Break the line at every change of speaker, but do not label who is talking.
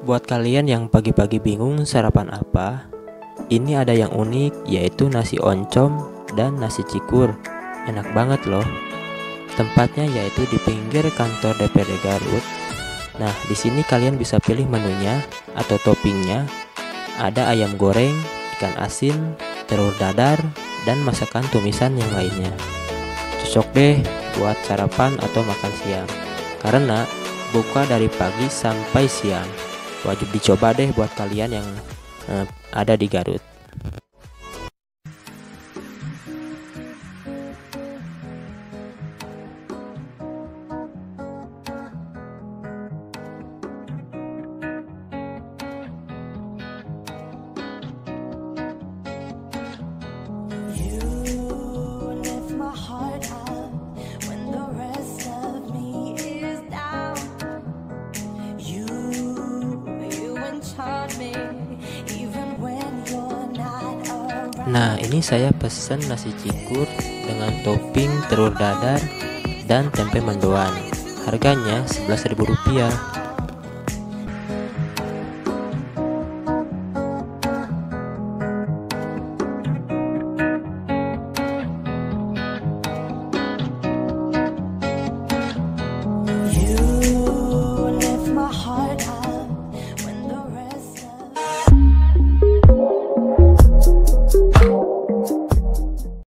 Buat kalian yang pagi-pagi bingung sarapan apa, ini ada yang unik yaitu nasi oncom dan nasi cikur. Enak banget loh. Tempatnya yaitu di pinggir kantor DPD Garut. Nah, di sini kalian bisa pilih menunya atau toppingnya. Ada ayam goreng, ikan asin, telur dadar, dan masakan tumisan yang lainnya. Cocok deh buat sarapan atau makan siang. Karena buka dari pagi sampai siang wajib dicoba deh buat kalian yang uh, ada di Garut. Nah ini saya pesen nasi cikur dengan topping telur dadar dan tempe mendoan. Harganya Rp11.000